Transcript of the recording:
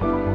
Bye.